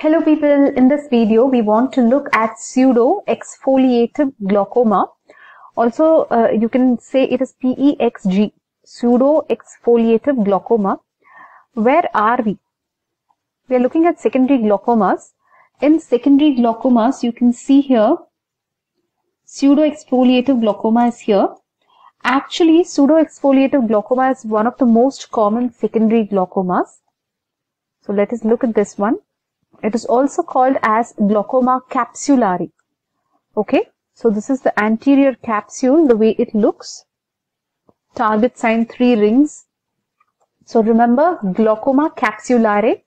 Hello people, in this video we want to look at pseudo exfoliative glaucoma. Also uh, you can say it is PEXG, pseudo exfoliative glaucoma. Where are we? We are looking at secondary glaucomas. In secondary glaucomas you can see here pseudo exfoliative glaucoma is here. Actually pseudo exfoliative glaucoma is one of the most common secondary glaucomas. So let us look at this one it is also called as glaucoma capsulare. Okay, so this is the anterior capsule, the way it looks. Target sign three rings. So remember glaucoma capsulare.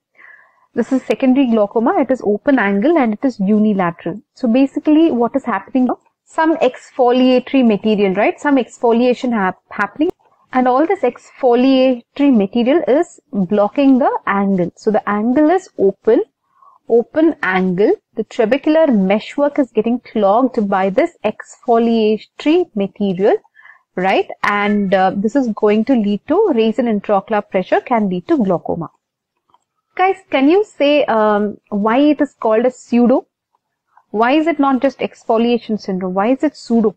This is secondary glaucoma. It is open angle and it is unilateral. So basically what is happening Some exfoliatory material, right? Some exfoliation hap happening and all this exfoliatory material is blocking the angle. So the angle is open open angle, the trabecular meshwork is getting clogged by this exfoliatory material, right? And uh, this is going to lead to raise in intraocular pressure can lead to glaucoma. Guys, can you say um, why it is called a pseudo? Why is it not just exfoliation syndrome? Why is it pseudo?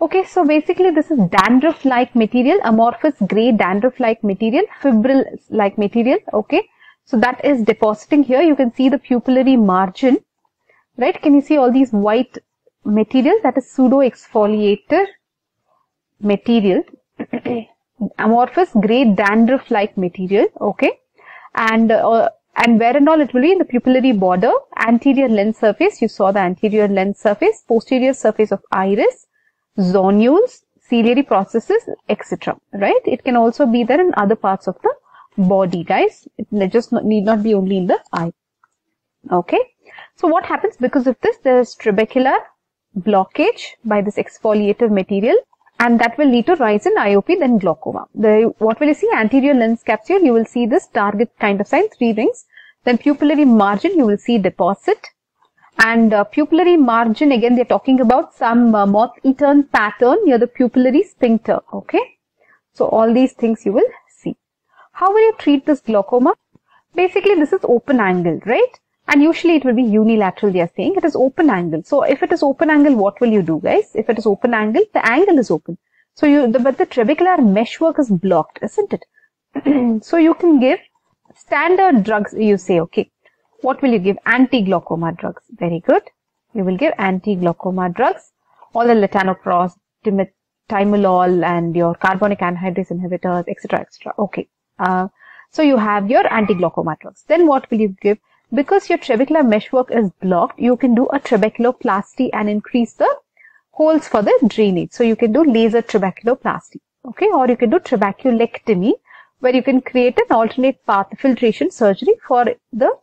Okay, so basically this is dandruff-like material, amorphous gray dandruff-like material, fibril-like material, okay? So that is depositing here. You can see the pupillary margin, right? Can you see all these white material? That is pseudo exfoliator material. Amorphous gray dandruff like material. Okay. And, uh, and where and all it will be in the pupillary border, anterior lens surface. You saw the anterior lens surface, posterior surface of iris, zonules, ciliary processes, etc. Right? It can also be there in other parts of the body guys it just need not be only in the eye okay so what happens because of this there is trabecular blockage by this exfoliative material and that will lead to rise in IOP then glaucoma. The, what will you see? Anterior lens capsule, you will see this target kind of sign, three rings. Then pupillary margin, you will see deposit. And uh, pupillary margin, again, they're talking about some uh, moth-eaten pattern near the pupillary sphincter. Okay. So all these things you will how will you treat this glaucoma? Basically, this is open angle, right? And usually it will be unilateral, they are saying. It is open angle. So if it is open angle, what will you do, guys? If it is open angle, the angle is open. So you, the, but the trabecular meshwork is blocked, isn't it? so you can give standard drugs, you say, okay. What will you give? Anti-glaucoma drugs. Very good. You will give anti-glaucoma drugs. All the latanoprost, timolol, and your carbonic anhydrase inhibitors, etc., etc. Okay. Uh, so you have your anti-glaucoma drugs. Then what will you give? Because your trabecular meshwork is blocked, you can do a trabeculoplasty and increase the holes for the drainage. So you can do laser trabeculoplasty. Okay. Or you can do trabeculectomy where you can create an alternate path filtration surgery for the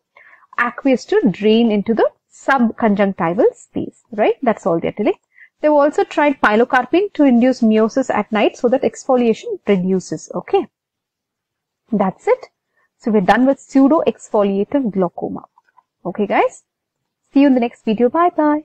aqueous to drain into the subconjunctival space. Right. That's all they're telling. They've also tried pilocarpine to induce miosis at night so that exfoliation reduces. Okay. That's it. So we're done with pseudo exfoliative glaucoma. Okay guys. See you in the next video. Bye bye.